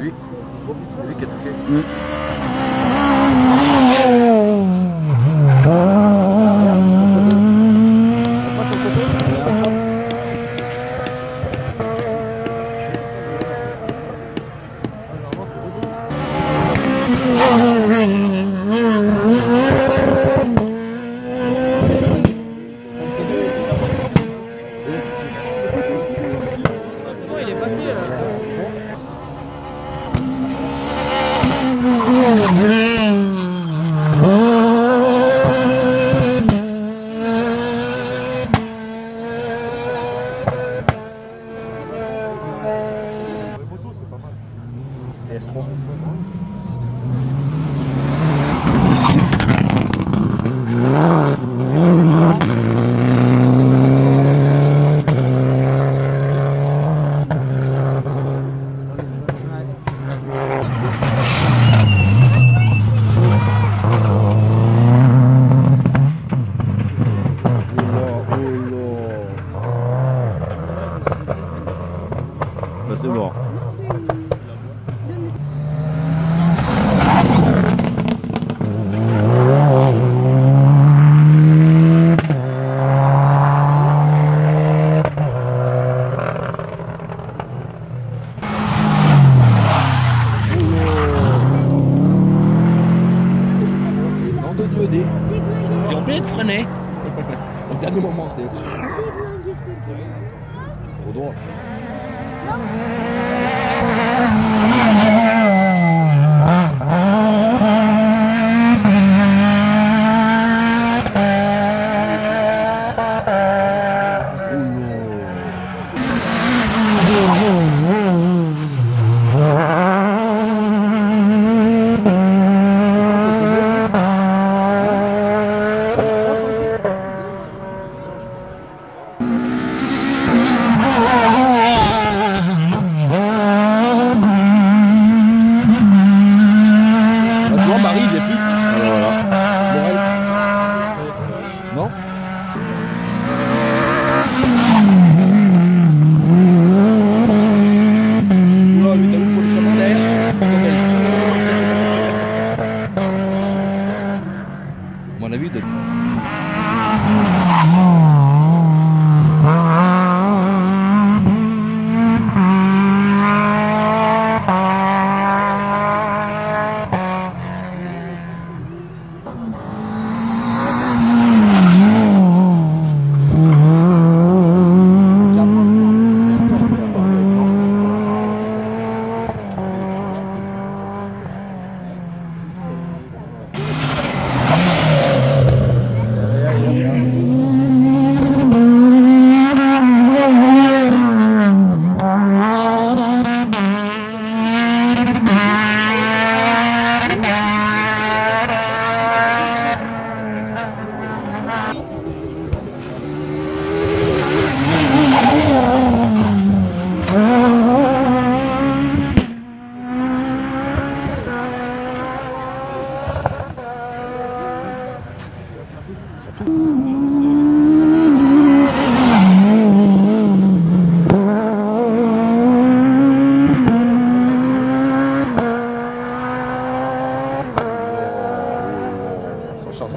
lui. Lui qui a touché. Mm. おど。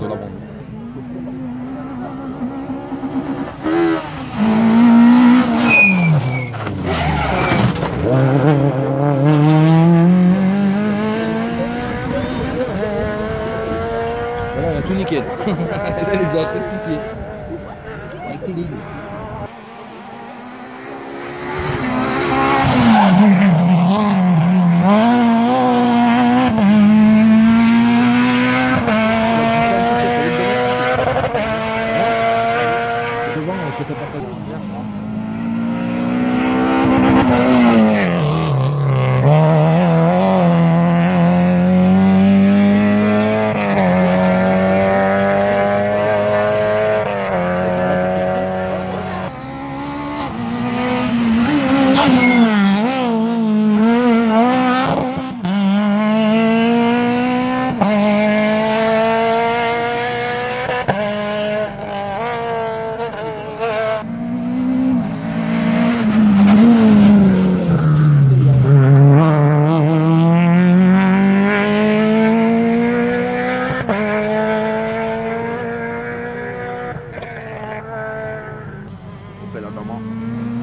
De on a tout niqué. Elle les a rectifiés. se lo tomó.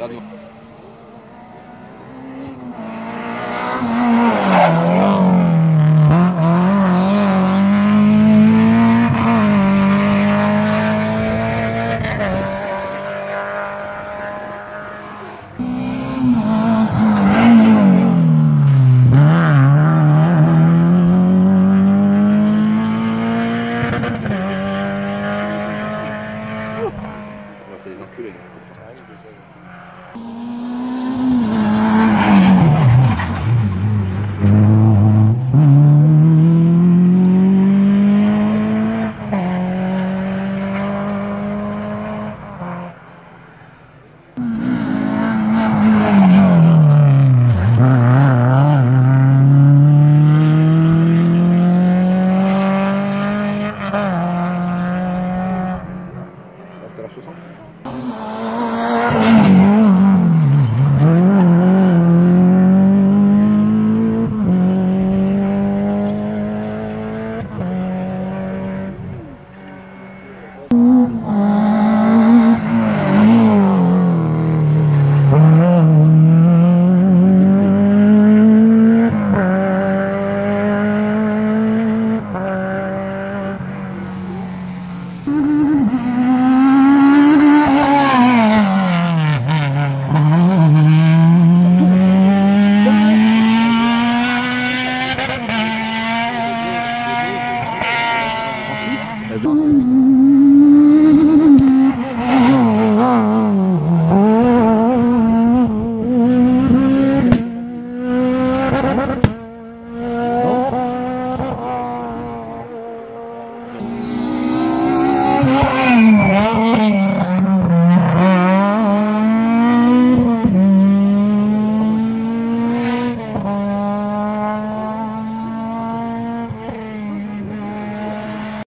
las